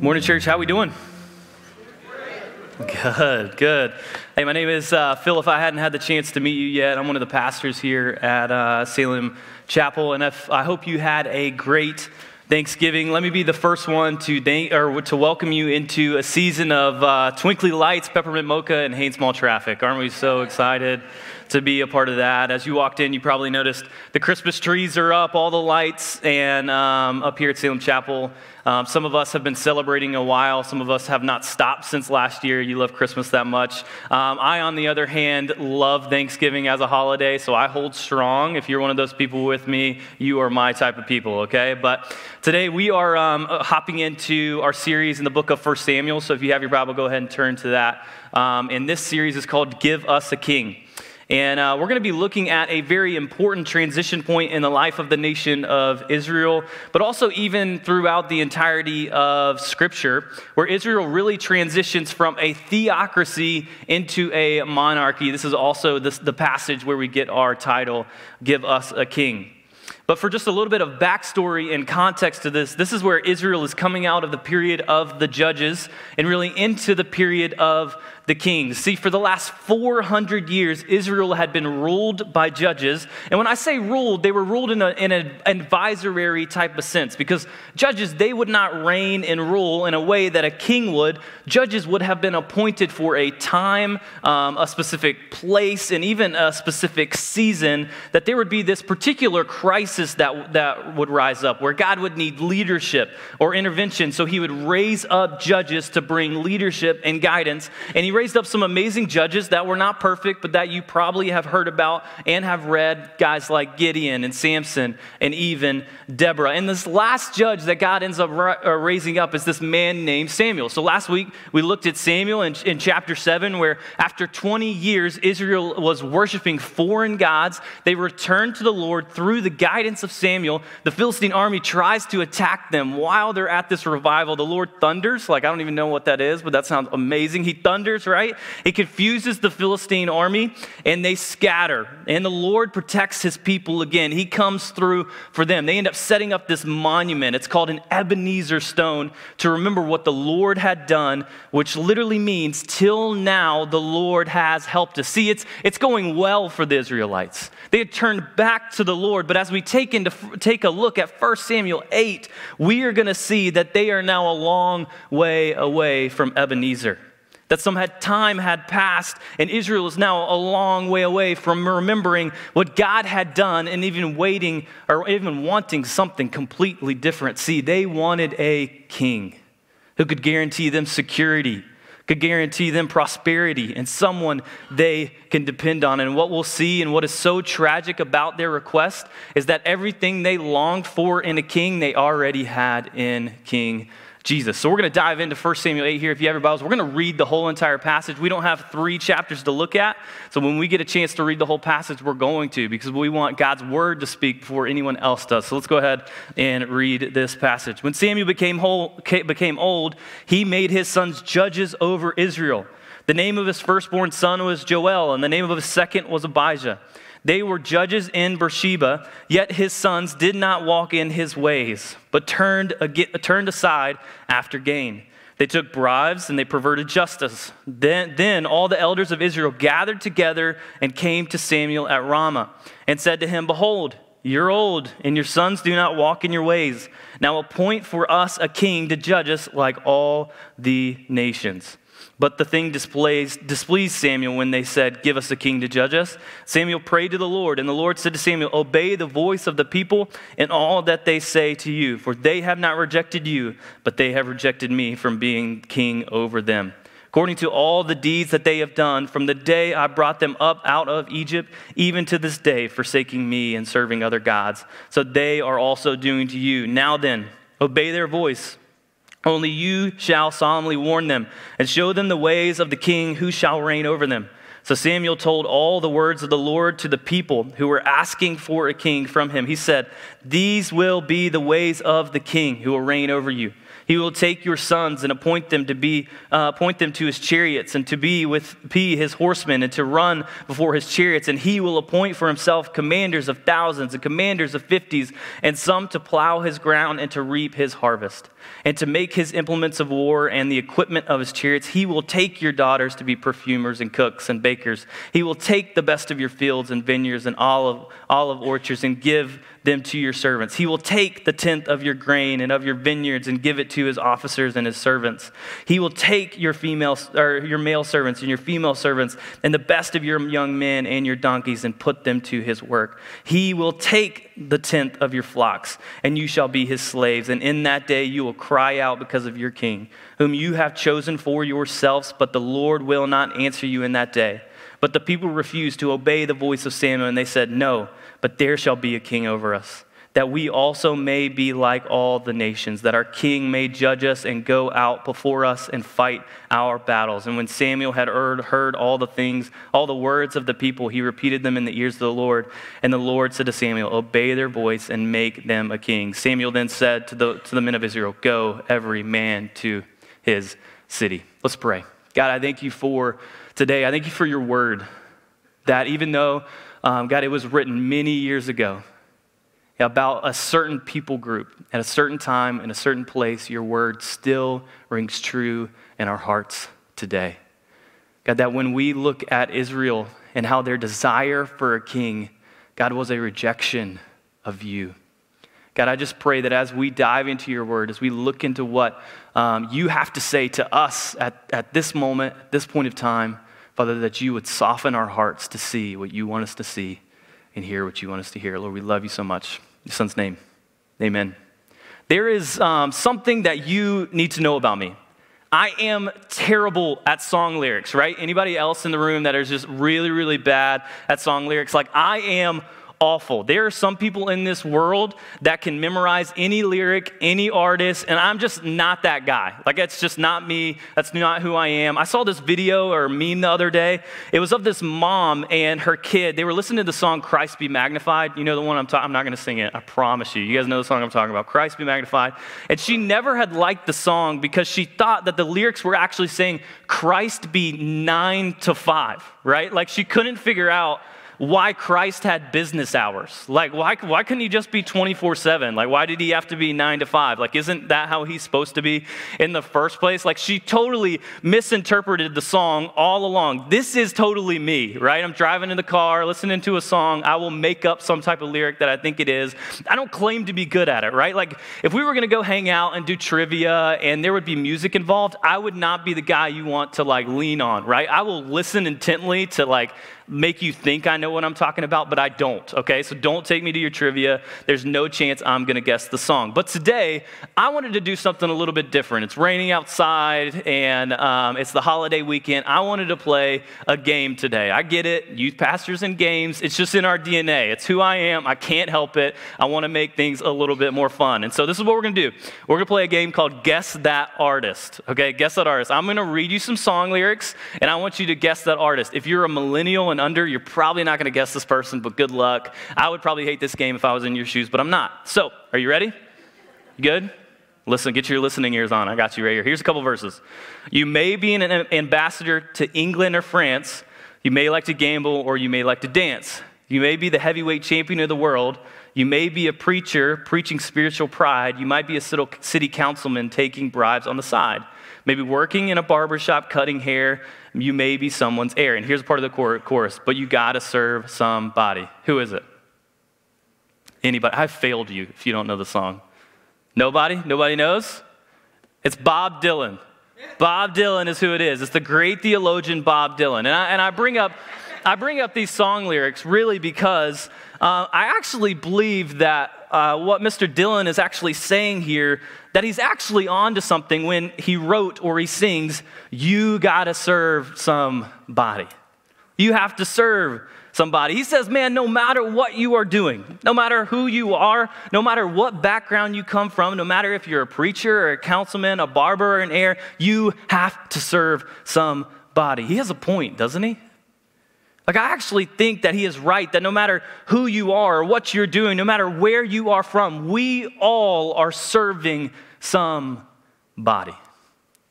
Morning, church. How we doing? Good, good. Hey, my name is uh, Phil. If I hadn't had the chance to meet you yet, I'm one of the pastors here at uh, Salem Chapel, and if, I hope you had a great Thanksgiving. Let me be the first one to thank, or to welcome you into a season of uh, twinkly lights, peppermint mocha, and Hanes Mall traffic. Aren't we so excited? to be a part of that. As you walked in, you probably noticed the Christmas trees are up, all the lights, and um, up here at Salem Chapel, um, some of us have been celebrating a while. Some of us have not stopped since last year. You love Christmas that much. Um, I, on the other hand, love Thanksgiving as a holiday, so I hold strong. If you're one of those people with me, you are my type of people, okay? But today we are um, hopping into our series in the book of 1 Samuel. So if you have your Bible, go ahead and turn to that. Um, and this series is called Give Us a King. And uh, we're going to be looking at a very important transition point in the life of the nation of Israel, but also even throughout the entirety of Scripture, where Israel really transitions from a theocracy into a monarchy. This is also the passage where we get our title, Give Us a King. But for just a little bit of backstory and context to this, this is where Israel is coming out of the period of the judges and really into the period of the kings. See, for the last 400 years, Israel had been ruled by judges. And when I say ruled, they were ruled in, a, in an advisory type of sense because judges, they would not reign and rule in a way that a king would. Judges would have been appointed for a time, um, a specific place, and even a specific season, that there would be this particular crisis that, that would rise up where God would need leadership or intervention. So he would raise up judges to bring leadership and guidance. And he raised up some amazing judges that were not perfect, but that you probably have heard about and have read. Guys like Gideon and Samson and even Deborah. And this last judge that God ends up uh, raising up is this man named Samuel. So last week we looked at Samuel in, in chapter 7, where after 20 years, Israel was worshiping foreign gods. They returned to the Lord through the guidance of Samuel. The Philistine army tries to attack them while they're at this revival. The Lord thunders, like I don't even know what that is, but that sounds amazing. He thunders right? It confuses the Philistine army and they scatter. And the Lord protects his people again. He comes through for them. They end up setting up this monument. It's called an Ebenezer stone to remember what the Lord had done, which literally means, till now the Lord has helped us. See, it's, it's going well for the Israelites. They had turned back to the Lord, but as we take, into, take a look at 1 Samuel 8, we are going to see that they are now a long way away from Ebenezer that some had time had passed, and Israel is now a long way away from remembering what God had done and even waiting or even wanting something completely different. See, they wanted a king who could guarantee them security, could guarantee them prosperity, and someone they can depend on. And what we'll see and what is so tragic about their request is that everything they longed for in a king, they already had in King Jesus. So we're going to dive into 1 Samuel 8 here. If you have your Bibles, we're going to read the whole entire passage. We don't have three chapters to look at. So when we get a chance to read the whole passage, we're going to because we want God's word to speak before anyone else does. So let's go ahead and read this passage. When Samuel became, whole, became old, he made his sons judges over Israel. The name of his firstborn son was Joel, and the name of his second was Abijah. They were judges in Beersheba, yet his sons did not walk in his ways, but turned, turned aside after gain. They took bribes and they perverted justice. Then, then all the elders of Israel gathered together and came to Samuel at Ramah and said to him, Behold, you're old, and your sons do not walk in your ways. Now appoint for us a king to judge us like all the nations. But the thing displeased, displeased Samuel when they said, Give us a king to judge us. Samuel prayed to the Lord, and the Lord said to Samuel, Obey the voice of the people in all that they say to you, for they have not rejected you, but they have rejected me from being king over them. According to all the deeds that they have done from the day I brought them up out of Egypt, even to this day, forsaking me and serving other gods. So they are also doing to you. Now then, obey their voice. Only you shall solemnly warn them and show them the ways of the king who shall reign over them. So Samuel told all the words of the Lord to the people who were asking for a king from him. He said, These will be the ways of the king who will reign over you. He will take your sons and appoint them to be, uh, appoint them to his chariots and to be with be his horsemen and to run before his chariots. And he will appoint for himself commanders of thousands and commanders of fifties, and some to plow his ground and to reap his harvest, and to make his implements of war and the equipment of his chariots. He will take your daughters to be perfumers and cooks and bakers. He will take the best of your fields and vineyards and olive olive orchards and give them to your servants. He will take the tenth of your grain and of your vineyards and give it to his officers and his servants. He will take your female or your male servants and your female servants and the best of your young men and your donkeys and put them to his work. He will take the tenth of your flocks and you shall be his slaves. And in that day you will cry out because of your king, whom you have chosen for yourselves, but the Lord will not answer you in that day. But the people refused to obey the voice of Samuel, and they said, No, but there shall be a king over us, that we also may be like all the nations, that our king may judge us and go out before us and fight our battles. And when Samuel had heard, heard all the things, all the words of the people, he repeated them in the ears of the Lord. And the Lord said to Samuel, Obey their voice and make them a king. Samuel then said to the, to the men of Israel, Go, every man to his city. Let's pray. God, I thank you for today. I thank you for your word that even though, um, God, it was written many years ago about a certain people group at a certain time in a certain place, your word still rings true in our hearts today. God, that when we look at Israel and how their desire for a king, God, was a rejection of you. God, I just pray that as we dive into your word, as we look into what um, you have to say to us at, at this moment, this point of time, Father, that you would soften our hearts to see what you want us to see and hear what you want us to hear. Lord, we love you so much. Your son's name, amen. There is um, something that you need to know about me. I am terrible at song lyrics, right? Anybody else in the room that is just really, really bad at song lyrics? Like, I am awful. There are some people in this world that can memorize any lyric, any artist, and I'm just not that guy. Like, it's just not me. That's not who I am. I saw this video or meme the other day. It was of this mom and her kid. They were listening to the song Christ Be Magnified. You know the one I'm talking I'm not going to sing it. I promise you. You guys know the song I'm talking about. Christ Be Magnified. And she never had liked the song because she thought that the lyrics were actually saying Christ be 9 to 5, right? Like she couldn't figure out why Christ had business hours. Like, why, why couldn't he just be 24 7? Like, why did he have to be 9 to 5? Like, isn't that how he's supposed to be in the first place? Like, she totally misinterpreted the song all along. This is totally me, right? I'm driving in the car, listening to a song. I will make up some type of lyric that I think it is. I don't claim to be good at it, right? Like, if we were going to go hang out and do trivia and there would be music involved, I would not be the guy you want to like lean on, right? I will listen intently to like make you think I know what I'm talking about, but I don't, okay? So don't take me to your trivia. There's no chance I'm gonna guess the song. But today, I wanted to do something a little bit different. It's raining outside and um, it's the holiday weekend. I wanted to play a game today. I get it, youth pastors and games, it's just in our DNA. It's who I am. I can't help it. I wanna make things a little bit more fun. And so this is what we're gonna do. We're gonna play a game called Guess That Artist, okay? Guess That Artist. I'm gonna read you some song lyrics and I want you to guess that artist. If you're a millennial and under, you're probably not going to guess this person, but good luck. I would probably hate this game if I was in your shoes, but I'm not. So, are you ready? Good? Listen, get your listening ears on. I got you right here. Here's a couple verses. You may be an ambassador to England or France. You may like to gamble or you may like to dance. You may be the heavyweight champion of the world. You may be a preacher preaching spiritual pride. You might be a city councilman taking bribes on the side. Maybe working in a barbershop cutting hair you may be someone's heir. And here's part of the chorus, but you got to serve somebody. Who is it? Anybody? I failed you if you don't know the song. Nobody? Nobody knows? It's Bob Dylan. Bob Dylan is who it is. It's the great theologian Bob Dylan. And I, and I bring up I bring up these song lyrics really because uh, I actually believe that uh, what Mr. Dylan is actually saying here, that he's actually on to something when he wrote or he sings, You gotta serve somebody. You have to serve somebody. He says, Man, no matter what you are doing, no matter who you are, no matter what background you come from, no matter if you're a preacher or a councilman, a barber or an heir, you have to serve somebody. He has a point, doesn't he? Like, I actually think that he is right that no matter who you are or what you're doing, no matter where you are from, we all are serving somebody. body?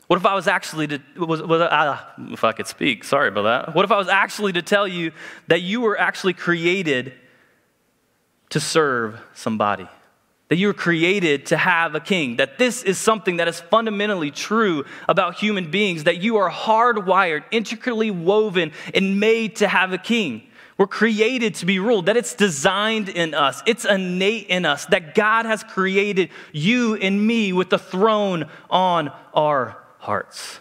What if I was actually to, was, was uh, if I could speak, sorry about that. What if I was actually to tell you that you were actually created to serve somebody? That you were created to have a king, that this is something that is fundamentally true about human beings, that you are hardwired, intricately woven, and made to have a king. We're created to be ruled, that it's designed in us, it's innate in us, that God has created you and me with the throne on our hearts.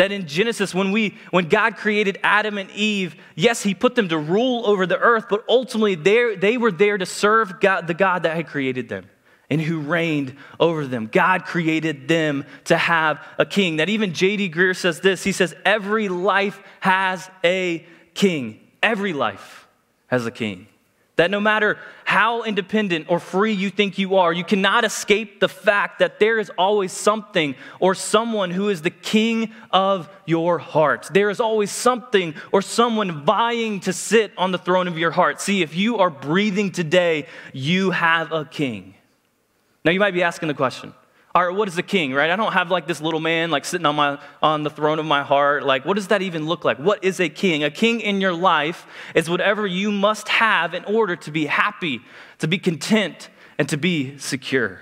That in Genesis, when, we, when God created Adam and Eve, yes, he put them to rule over the earth, but ultimately they were there to serve God, the God that had created them and who reigned over them. God created them to have a king. That even J.D. Greear says this he says, Every life has a king. Every life has a king. That no matter how independent or free you think you are, you cannot escape the fact that there is always something or someone who is the king of your heart. There is always something or someone vying to sit on the throne of your heart. See, if you are breathing today, you have a king. Now, you might be asking the question all right, what is a king, right? I don't have like this little man like sitting on my on the throne of my heart. Like, what does that even look like? What is a king? A king in your life is whatever you must have in order to be happy, to be content, and to be secure.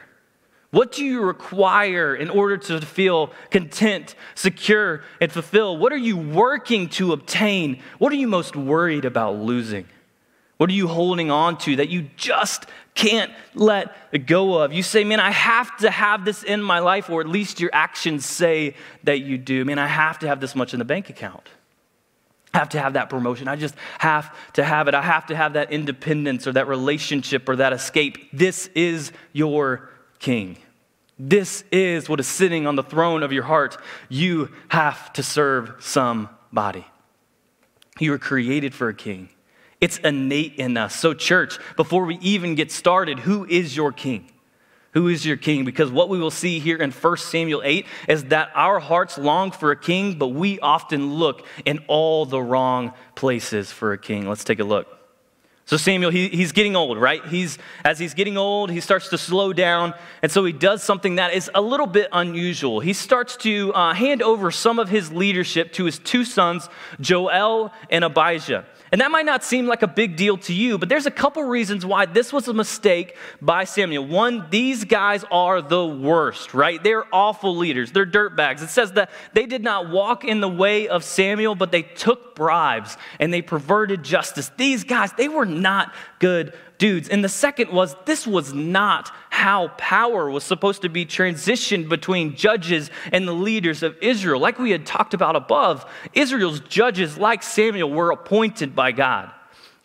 What do you require in order to feel content, secure, and fulfilled? What are you working to obtain? What are you most worried about losing? What are you holding on to that you just can't let go of? You say, man, I have to have this in my life, or at least your actions say that you do. Man, I have to have this much in the bank account. I have to have that promotion. I just have to have it. I have to have that independence or that relationship or that escape. This is your king. This is what is sitting on the throne of your heart. You have to serve somebody. You were created for a king. It's innate in us. So, church, before we even get started, who is your king? Who is your king? Because what we will see here in 1 Samuel 8 is that our hearts long for a king, but we often look in all the wrong places for a king. Let's take a look. So Samuel, he, he's getting old, right? He's, as he's getting old, he starts to slow down. And so he does something that is a little bit unusual. He starts to uh, hand over some of his leadership to his two sons, Joel and Abijah. And that might not seem like a big deal to you, but there's a couple reasons why this was a mistake by Samuel. One, these guys are the worst, right? They're awful leaders. They're dirtbags. It says that they did not walk in the way of Samuel, but they took bribes and they perverted justice. These guys, they were not good dudes. And the second was this was not how power was supposed to be transitioned between judges and the leaders of Israel. Like we had talked about above, Israel's judges, like Samuel, were appointed by God.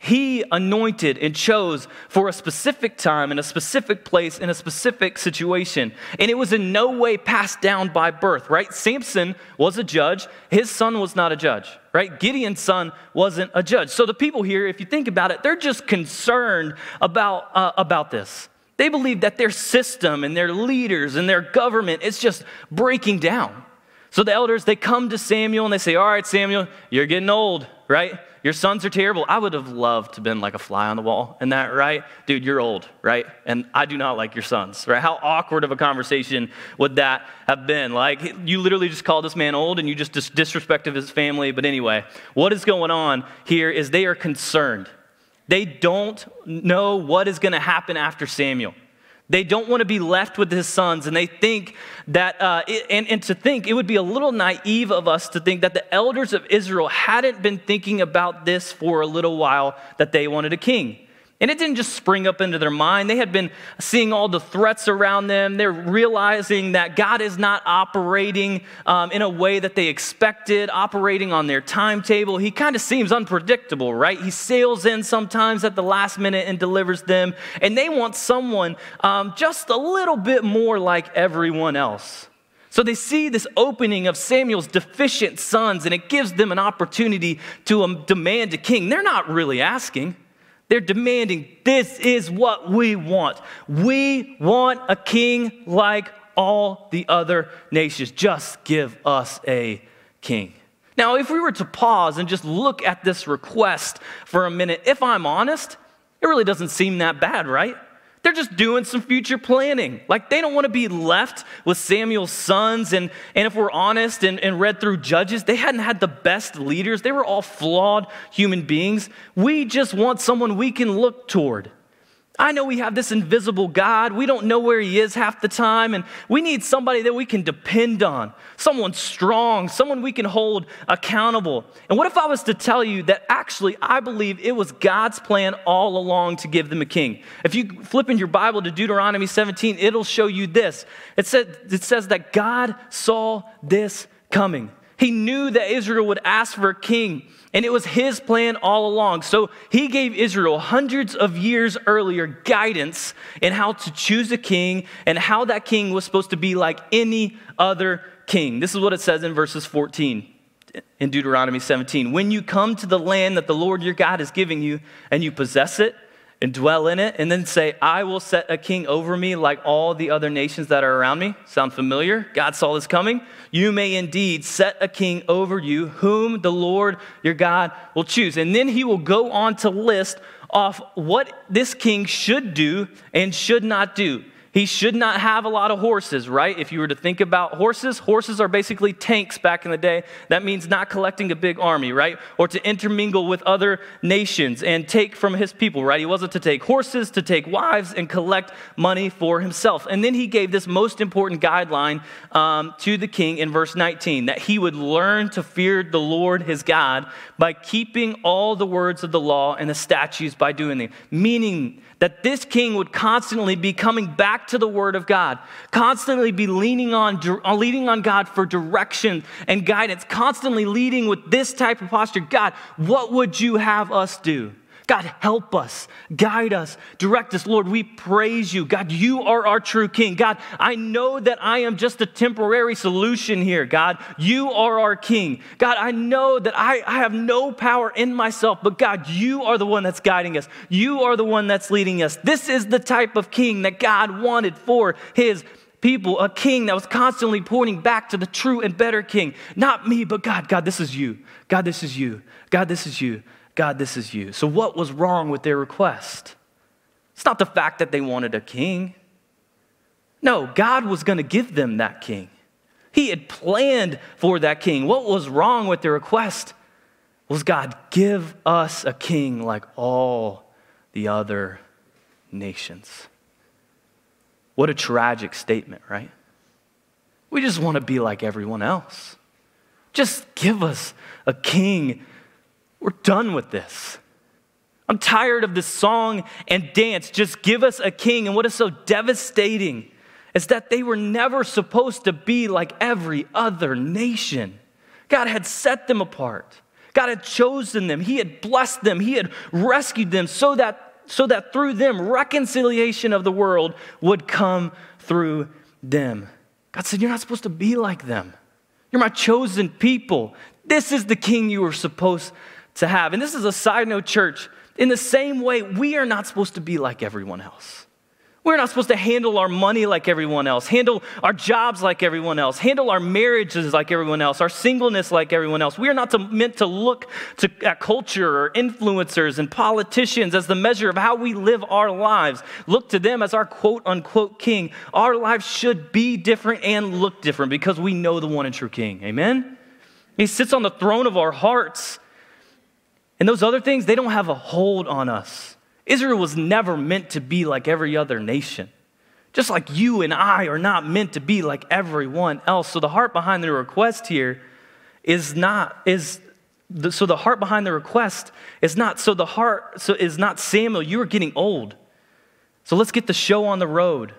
He anointed and chose for a specific time in a specific place in a specific situation. And it was in no way passed down by birth, right? Samson was a judge, his son was not a judge, right? Gideon's son wasn't a judge. So the people here, if you think about it, they're just concerned about, uh, about this. They believe that their system and their leaders and their government is just breaking down. So the elders, they come to Samuel and they say, All right, Samuel, you're getting old, right? Your sons are terrible. I would have loved to been like a fly on the wall in that, right? Dude, you're old, right? And I do not like your sons, right? How awkward of a conversation would that have been? Like, you literally just called this man old and you just dis- disrespected his family. But anyway, what is going on here is they are concerned. They don't know what is going to happen after Samuel. They don't want to be left with his sons, and they think that, uh, it, and, and to think, it would be a little naive of us to think that the elders of Israel hadn't been thinking about this for a little while, that they wanted a king. And it didn't just spring up into their mind. They had been seeing all the threats around them. They're realizing that God is not operating um, in a way that they expected, operating on their timetable. He kind of seems unpredictable, right? He sails in sometimes at the last minute and delivers them. And they want someone um, just a little bit more like everyone else. So they see this opening of Samuel's deficient sons, and it gives them an opportunity to um, demand a king. They're not really asking. They're demanding, this is what we want. We want a king like all the other nations. Just give us a king. Now, if we were to pause and just look at this request for a minute, if I'm honest, it really doesn't seem that bad, right? They're just doing some future planning. Like they don't want to be left with Samuel's sons. And, and if we're honest and, and read through Judges, they hadn't had the best leaders. They were all flawed human beings. We just want someone we can look toward. I know we have this invisible God. We don't know where He is half the time, and we need somebody that we can depend on, someone strong, someone we can hold accountable. And what if I was to tell you that actually I believe it was God's plan all along to give them a king? If you flip in your Bible to Deuteronomy 17, it'll show you this. It, said, it says that God saw this coming. He knew that Israel would ask for a king. And it was his plan all along. So he gave Israel hundreds of years earlier guidance in how to choose a king and how that king was supposed to be like any other king. This is what it says in verses 14 in Deuteronomy 17. When you come to the land that the Lord your God is giving you and you possess it, and dwell in it, and then say, I will set a king over me like all the other nations that are around me. Sound familiar? God saw this coming. You may indeed set a king over you, whom the Lord your God will choose. And then he will go on to list off what this king should do and should not do. He should not have a lot of horses, right? If you were to think about horses, horses are basically tanks back in the day. That means not collecting a big army, right? Or to intermingle with other nations and take from his people, right? He wasn't to take horses, to take wives, and collect money for himself. And then he gave this most important guideline um, to the king in verse 19 that he would learn to fear the Lord his God by keeping all the words of the law and the statutes by doing them. Meaning, that this king would constantly be coming back to the word of God, constantly be leaning on, uh, leading on God for direction and guidance, constantly leading with this type of posture. God, what would you have us do? God, help us, guide us, direct us. Lord, we praise you. God, you are our true King. God, I know that I am just a temporary solution here. God, you are our King. God, I know that I, I have no power in myself, but God, you are the one that's guiding us. You are the one that's leading us. This is the type of King that God wanted for his people, a king that was constantly pointing back to the true and better king. Not me, but God. God, this is you. God, this is you. God, this is you. God, this is you. So, what was wrong with their request? It's not the fact that they wanted a king. No, God was going to give them that king. He had planned for that king. What was wrong with their request was God, give us a king like all the other nations. What a tragic statement, right? We just want to be like everyone else. Just give us a king we're done with this. I'm tired of this song and dance. Just give us a king. And what is so devastating is that they were never supposed to be like every other nation. God had set them apart. God had chosen them. He had blessed them. He had rescued them so that, so that through them, reconciliation of the world would come through them. God said, You're not supposed to be like them. You're my chosen people. This is the king you were supposed to have. And this is a side note, church. In the same way, we are not supposed to be like everyone else. We're not supposed to handle our money like everyone else, handle our jobs like everyone else, handle our marriages like everyone else, our singleness like everyone else. We are not to, meant to look to, at culture or influencers and politicians as the measure of how we live our lives. Look to them as our quote unquote king. Our lives should be different and look different because we know the one and true king. Amen? He sits on the throne of our hearts. And those other things, they don't have a hold on us. Israel was never meant to be like every other nation. Just like you and I are not meant to be like everyone else. So the heart behind the request here is not is the, so the heart behind the request is not so the heart so is not Samuel you are getting old. So let's get the show on the road.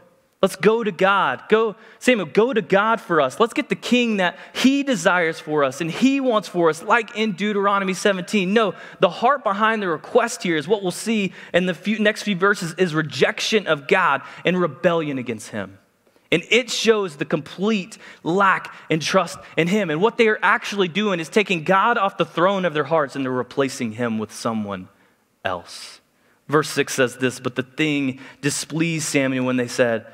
Let's go to God. Go, Samuel, go to God for us. Let's get the king that he desires for us and he wants for us, like in Deuteronomy 17. No, the heart behind the request here is what we'll see in the few, next few verses is rejection of God and rebellion against him. And it shows the complete lack in trust in him. And what they are actually doing is taking God off the throne of their hearts and they're replacing him with someone else. Verse 6 says this, but the thing displeased Samuel when they said,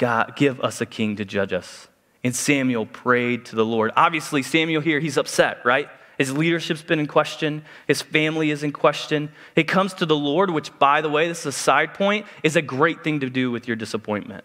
God, give us a king to judge us. And Samuel prayed to the Lord. Obviously, Samuel here, he's upset, right? His leadership's been in question. His family is in question. He comes to the Lord, which, by the way, this is a side point, is a great thing to do with your disappointment.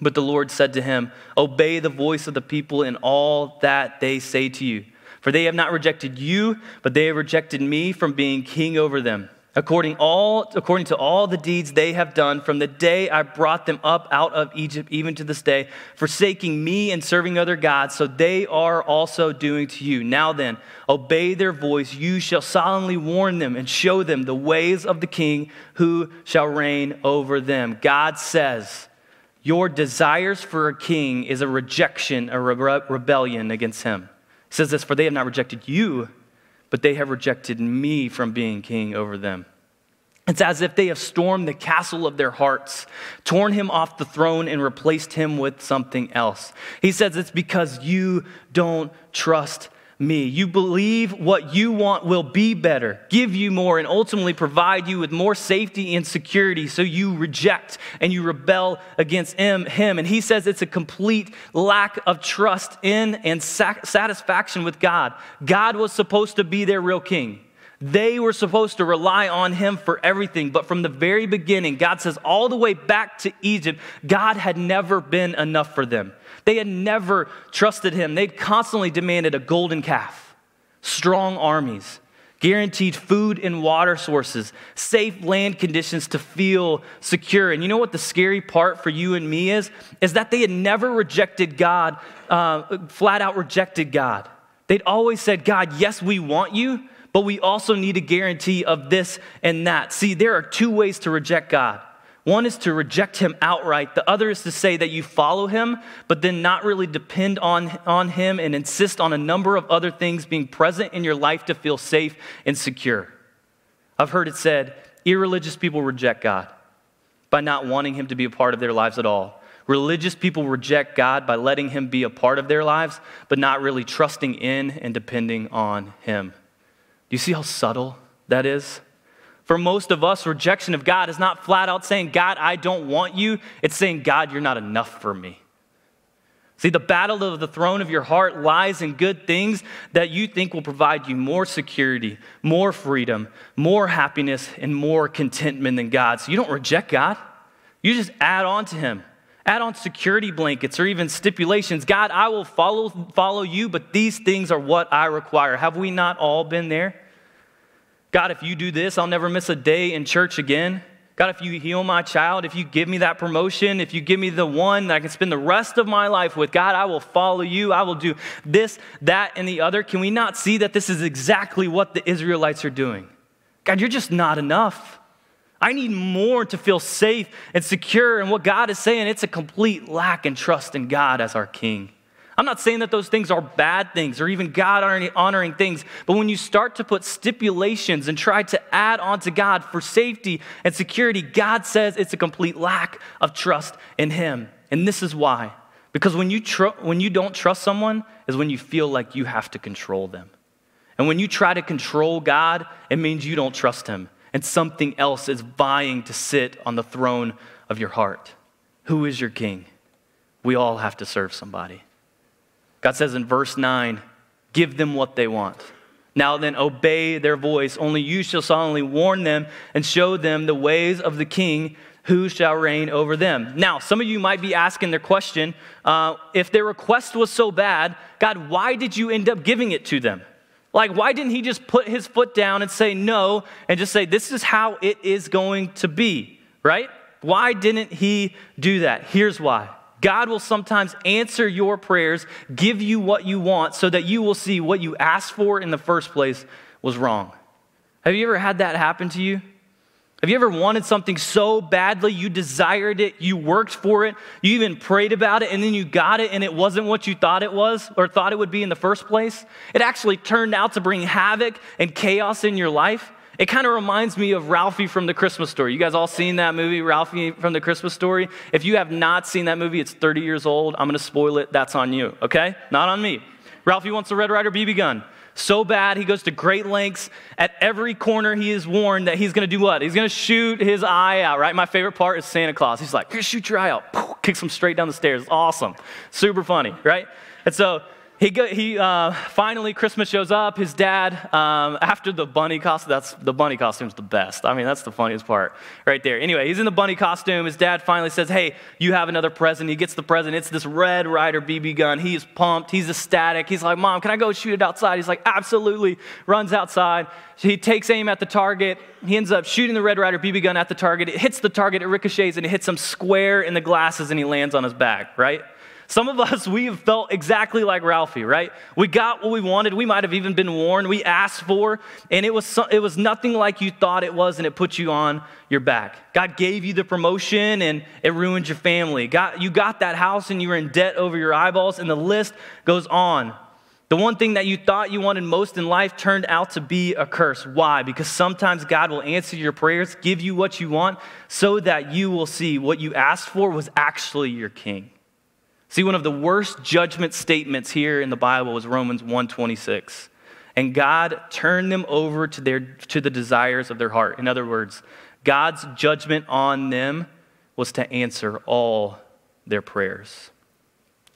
But the Lord said to him, Obey the voice of the people in all that they say to you. For they have not rejected you, but they have rejected me from being king over them according, all, according to all the deeds they have done from the day I brought them up out of Egypt, even to this day, forsaking me and serving other gods, so they are also doing to you. Now then, obey their voice. You shall solemnly warn them and show them the ways of the king who shall reign over them. God says, Your desires for a king is a rejection, a rebellion against him. He says this, for they have not rejected you but they have rejected me from being king over them. It's as if they have stormed the castle of their hearts, torn him off the throne, and replaced him with something else. He says it's because you don't trust me. You believe what you want will be better, give you more, and ultimately provide you with more safety and security. So you reject and you rebel against him. And he says it's a complete lack of trust in and satisfaction with God. God was supposed to be their real king. They were supposed to rely on him for everything. But from the very beginning, God says, all the way back to Egypt, God had never been enough for them. They had never trusted him. They'd constantly demanded a golden calf, strong armies, guaranteed food and water sources, safe land conditions to feel secure. And you know what the scary part for you and me is? Is that they had never rejected God, uh, flat out rejected God. They'd always said, God, yes, we want you, but we also need a guarantee of this and that. See, there are two ways to reject God. One is to reject him outright. The other is to say that you follow him, but then not really depend on, on him and insist on a number of other things being present in your life to feel safe and secure. I've heard it said irreligious people reject God by not wanting him to be a part of their lives at all. Religious people reject God by letting him be a part of their lives, but not really trusting in and depending on him. Do you see how subtle that is? For most of us, rejection of God is not flat out saying, God, I don't want you. It's saying, God, you're not enough for me. See, the battle of the throne of your heart lies in good things that you think will provide you more security, more freedom, more happiness, and more contentment than God. So you don't reject God, you just add on to Him. Add on security blankets or even stipulations. God, I will follow, follow you, but these things are what I require. Have we not all been there? God, if you do this, I'll never miss a day in church again. God, if you heal my child, if you give me that promotion, if you give me the one that I can spend the rest of my life with, God, I will follow you. I will do this, that, and the other. Can we not see that this is exactly what the Israelites are doing? God, you're just not enough. I need more to feel safe and secure. And what God is saying, it's a complete lack in trust in God as our King. I'm not saying that those things are bad things or even God honoring things, but when you start to put stipulations and try to add on to God for safety and security, God says it's a complete lack of trust in Him. And this is why. Because when you, when you don't trust someone, is when you feel like you have to control them. And when you try to control God, it means you don't trust Him. And something else is vying to sit on the throne of your heart. Who is your king? We all have to serve somebody. God says in verse 9, give them what they want. Now then, obey their voice. Only you shall solemnly warn them and show them the ways of the king who shall reign over them. Now, some of you might be asking their question uh, if their request was so bad, God, why did you end up giving it to them? Like, why didn't he just put his foot down and say no and just say, this is how it is going to be, right? Why didn't he do that? Here's why God will sometimes answer your prayers, give you what you want, so that you will see what you asked for in the first place was wrong. Have you ever had that happen to you? Have you ever wanted something so badly, you desired it, you worked for it, you even prayed about it, and then you got it and it wasn't what you thought it was or thought it would be in the first place? It actually turned out to bring havoc and chaos in your life. It kind of reminds me of Ralphie from the Christmas story. You guys all seen that movie, Ralphie from the Christmas story? If you have not seen that movie, it's 30 years old. I'm going to spoil it. That's on you, okay? Not on me. Ralphie wants a Red Ryder BB gun. So bad, he goes to great lengths. At every corner, he is warned that he's going to do what? He's going to shoot his eye out, right? My favorite part is Santa Claus. He's like, shoot your eye out. Kicks him straight down the stairs. Awesome. Super funny, right? And so he, he uh, finally christmas shows up his dad um, after the bunny costume that's the bunny costume's the best. I mean that's the funniest part right there. Anyway he's in the bunny costume his dad finally says hey you have another present. He gets the present. It's this red ryder bb gun. He's pumped. He's ecstatic. He's like mom can i go shoot it outside? He's like absolutely. Runs outside. He takes aim at the target. He ends up shooting the red ryder bb gun at the target. It hits the target it ricochets and it hits him square in the glasses and he lands on his back right some of us, we have felt exactly like Ralphie, right? We got what we wanted. We might have even been warned. We asked for, and it was, it was nothing like you thought it was, and it put you on your back. God gave you the promotion, and it ruined your family. God, you got that house, and you were in debt over your eyeballs, and the list goes on. The one thing that you thought you wanted most in life turned out to be a curse. Why? Because sometimes God will answer your prayers, give you what you want, so that you will see what you asked for was actually your king. See, one of the worst judgment statements here in the Bible is Romans 1:26. And God turned them over to, their, to the desires of their heart. In other words, God's judgment on them was to answer all their prayers.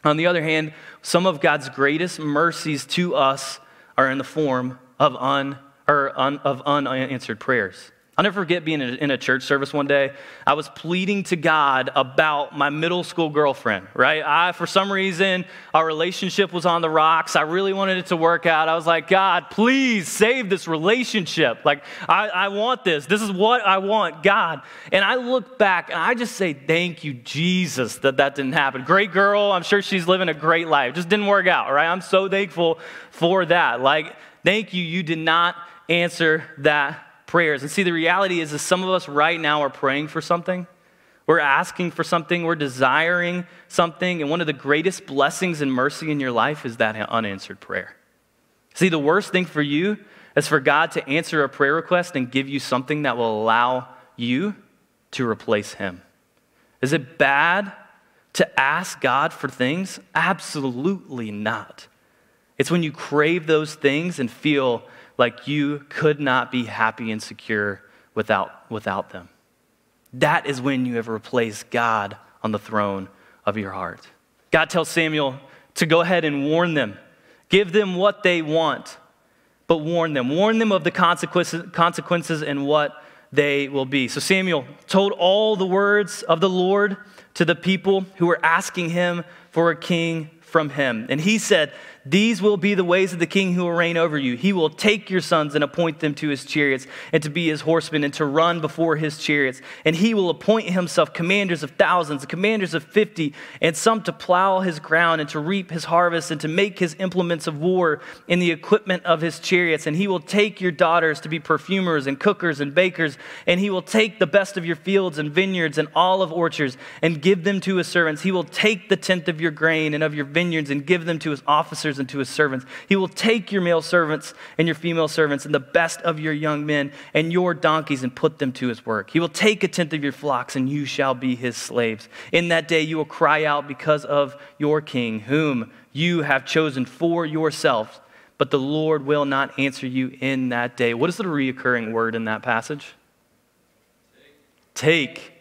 On the other hand, some of God's greatest mercies to us are in the form of, un, or un, of unanswered prayers. I'll never forget being in a church service one day. I was pleading to God about my middle school girlfriend, right? I, for some reason, our relationship was on the rocks. I really wanted it to work out. I was like, God, please save this relationship. Like, I, I want this. This is what I want, God. And I look back and I just say, thank you, Jesus, that that didn't happen. Great girl. I'm sure she's living a great life. Just didn't work out, right? I'm so thankful for that. Like, thank you. You did not answer that prayers. And see, the reality is, is some of us right now are praying for something. We're asking for something. We're desiring something. And one of the greatest blessings and mercy in your life is that unanswered prayer. See, the worst thing for you is for God to answer a prayer request and give you something that will allow you to replace Him. Is it bad to ask God for things? Absolutely not. It's when you crave those things and feel like you could not be happy and secure without, without them. That is when you have replaced God on the throne of your heart. God tells Samuel to go ahead and warn them, give them what they want, but warn them. Warn them of the consequences, consequences and what they will be. So Samuel told all the words of the Lord to the people who were asking him for a king from him. And he said, these will be the ways of the king who will reign over you. He will take your sons and appoint them to his chariots and to be his horsemen and to run before his chariots. And he will appoint himself commanders of thousands, commanders of fifty, and some to plow his ground and to reap his harvest and to make his implements of war in the equipment of his chariots. And he will take your daughters to be perfumers and cookers and bakers. And he will take the best of your fields and vineyards and olive orchards and give them to his servants. He will take the tenth of your grain and of your vineyards and give them to his officers officers and to his servants. He will take your male servants and your female servants and the best of your young men and your donkeys and put them to his work. He will take a tenth of your flocks and you shall be his slaves. In that day you will cry out because of your king, whom you have chosen for yourselves, but the Lord will not answer you in that day. What is the reoccurring word in that passage? Take. take.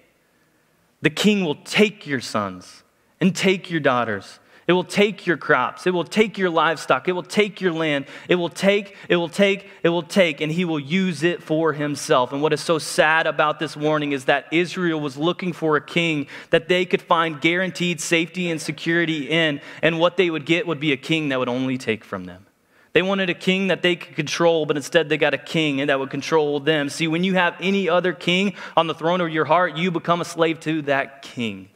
The king will take your sons and take your daughters it will take your crops. It will take your livestock. It will take your land. It will take, it will take, it will take, and he will use it for himself. And what is so sad about this warning is that Israel was looking for a king that they could find guaranteed safety and security in, and what they would get would be a king that would only take from them. They wanted a king that they could control, but instead they got a king and that would control them. See, when you have any other king on the throne of your heart, you become a slave to that king.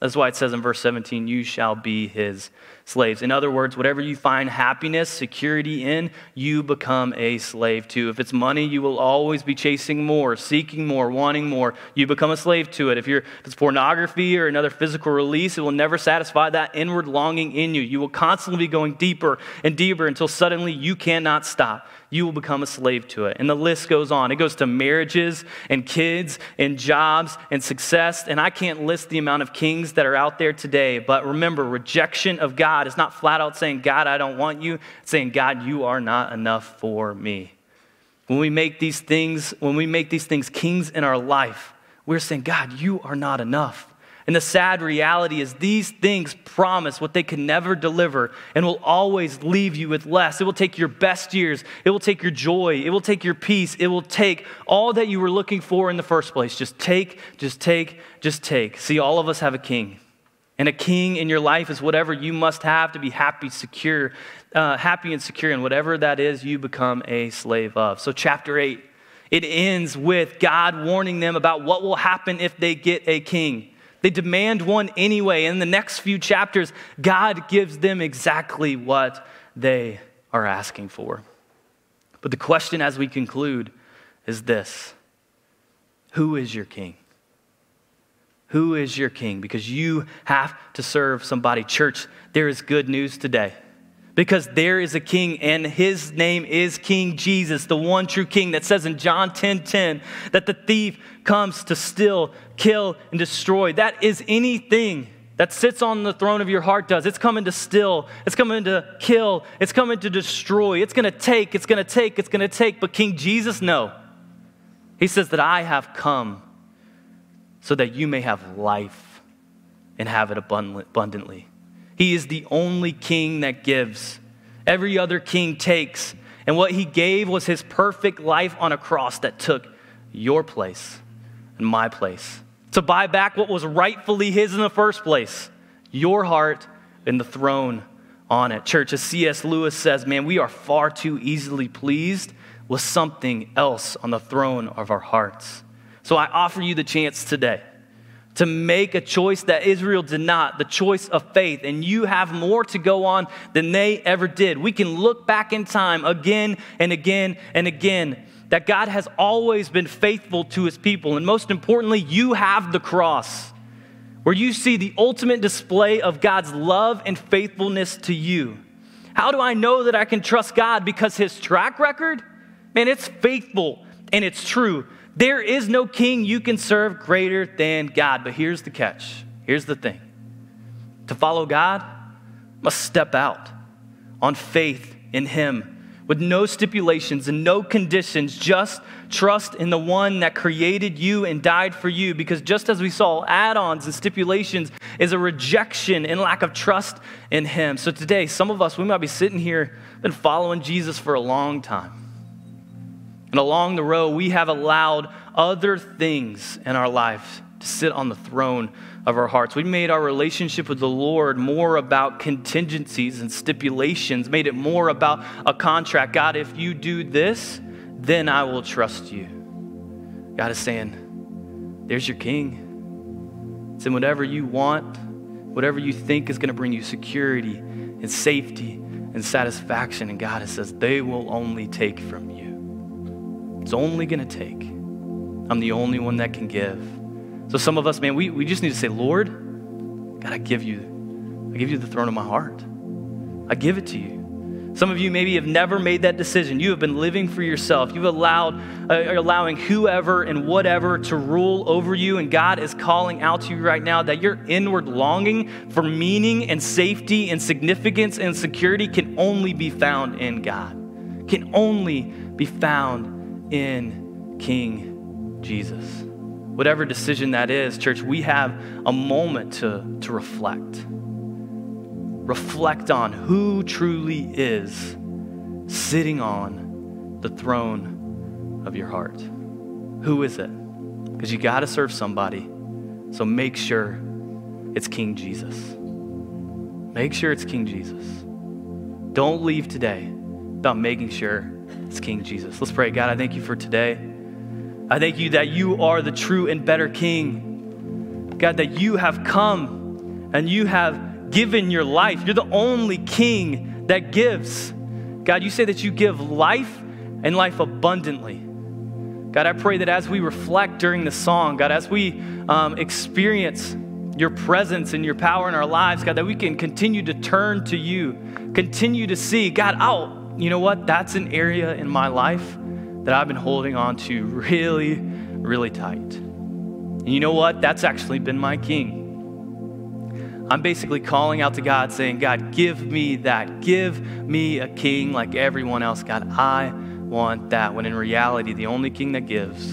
That's why it says in verse 17, you shall be his slaves. In other words, whatever you find happiness, security in, you become a slave to. If it's money, you will always be chasing more, seeking more, wanting more. You become a slave to it. If, you're, if it's pornography or another physical release, it will never satisfy that inward longing in you. You will constantly be going deeper and deeper until suddenly you cannot stop you will become a slave to it. And the list goes on. It goes to marriages and kids and jobs and success. And I can't list the amount of kings that are out there today. But remember, rejection of God is not flat out saying, God, I don't want you. It's saying, God, you are not enough for me. When we make these things, when we make these things kings in our life, we're saying, God, you are not enough. And the sad reality is these things promise what they can never deliver and will always leave you with less. It will take your best years, it will take your joy, it will take your peace, it will take all that you were looking for in the first place. Just take, just take, just take. See, all of us have a king. And a king in your life is whatever you must have to be happy, secure, uh, happy and secure, and whatever that is, you become a slave of. So, chapter 8, it ends with God warning them about what will happen if they get a king. They demand one anyway. In the next few chapters, God gives them exactly what they are asking for. But the question as we conclude is this Who is your king? Who is your king? Because you have to serve somebody. Church, there is good news today because there is a king and his name is King Jesus, the one true king that says in John 10 10 that the thief comes to steal, kill, and destroy. That is anything that sits on the throne of your heart does. It's coming to steal, it's coming to kill, it's coming to destroy, it's going to take, it's going to take, it's going to take. But King Jesus, no. He says that I have come so that you may have life and have it abundantly. He is the only king that gives. Every other king takes. And what he gave was his perfect life on a cross that took your place and my place to buy back what was rightfully his in the first place your heart and the throne on it. Church, as C.S. Lewis says, man, we are far too easily pleased with something else on the throne of our hearts. So I offer you the chance today to make a choice that Israel did not, the choice of faith. And you have more to go on than they ever did. We can look back in time again and again and again that God has always been faithful to his people. And most importantly, you have the cross where you see the ultimate display of God's love and faithfulness to you. How do I know that I can trust God? Because his track record, man, it's faithful and it's true. There is no king you can serve greater than God. But here's the catch. Here's the thing. To follow God, must step out on faith in Him with no stipulations and no conditions. Just trust in the one that created you and died for you. Because just as we saw, add ons and stipulations is a rejection and lack of trust in Him. So today, some of us, we might be sitting here, been following Jesus for a long time. And along the road, we have allowed other things in our life to sit on the throne of our hearts. We made our relationship with the Lord more about contingencies and stipulations, made it more about a contract. God, if you do this, then I will trust you. God is saying, there's your king. It's in whatever you want, whatever you think is going to bring you security and safety and satisfaction. And God says, they will only take from you. It's only going to take. I'm the only one that can give. So some of us, man, we, we just need to say, Lord, God, I give you, I give you the throne of my heart. I give it to you. Some of you maybe have never made that decision. You have been living for yourself. You've allowed, uh, allowing whoever and whatever to rule over you. And God is calling out to you right now that your inward longing for meaning and safety and significance and security can only be found in God, can only be found in King Jesus. Whatever decision that is, church, we have a moment to, to reflect. Reflect on who truly is sitting on the throne of your heart. Who is it? Because you got to serve somebody. So make sure it's King Jesus. Make sure it's King Jesus. Don't leave today without making sure it's King Jesus. Let's pray. God, I thank you for today. I thank you that you are the true and better King. God, that you have come and you have given your life. You're the only King that gives. God, you say that you give life and life abundantly. God, I pray that as we reflect during the song, God, as we um, experience your presence and your power in our lives, God, that we can continue to turn to you, continue to see, God, I'll, you know what? That's an area in my life that I've been holding on to really, really tight. And you know what? That's actually been my king. I'm basically calling out to God saying, God, give me that. Give me a king like everyone else. God, I want that. When in reality, the only king that gives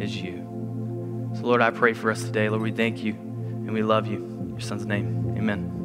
is you. So, Lord, I pray for us today. Lord, we thank you. And we love you. In your son's name, amen.